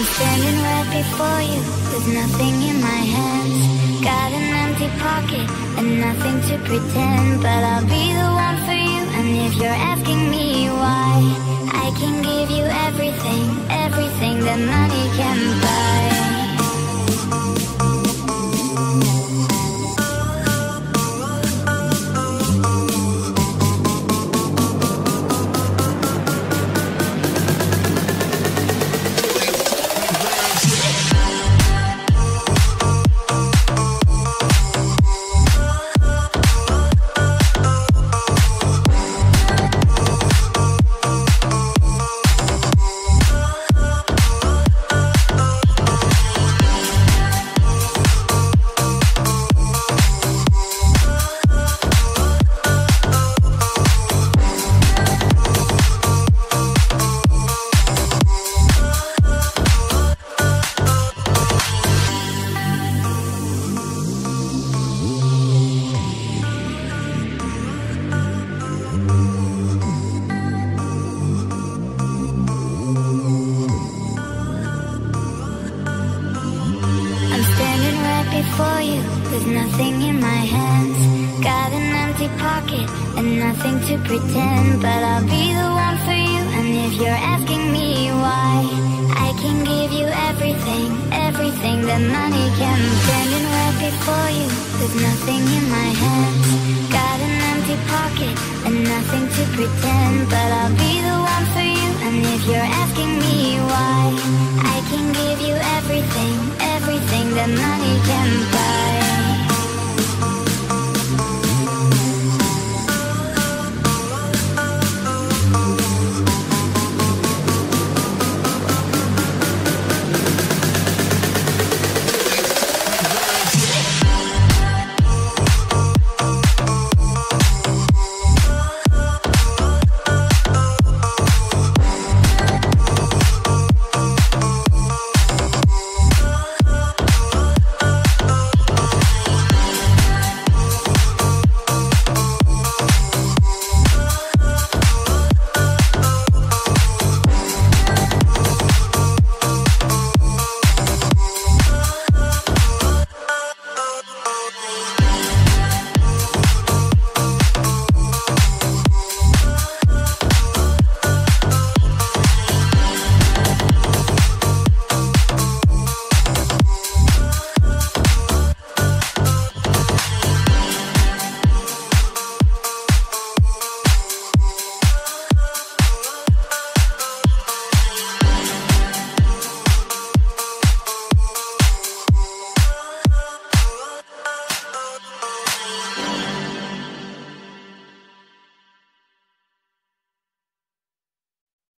I'm standing right before you with nothing in my hands. Got an empty pocket and nothing to pretend, but I'll be the one for you. And if you're asking me why, before you with nothing in my hands. Got an empty pocket and nothing to pretend, but I'll be the one for you. And if you're asking me why, I can give you everything, everything that money can. Standing right before you with nothing in my hands. Got an empty pocket and nothing to pretend, but I'll be the one for you. And if you're asking me why, I can give you everything, everything think that money can buy.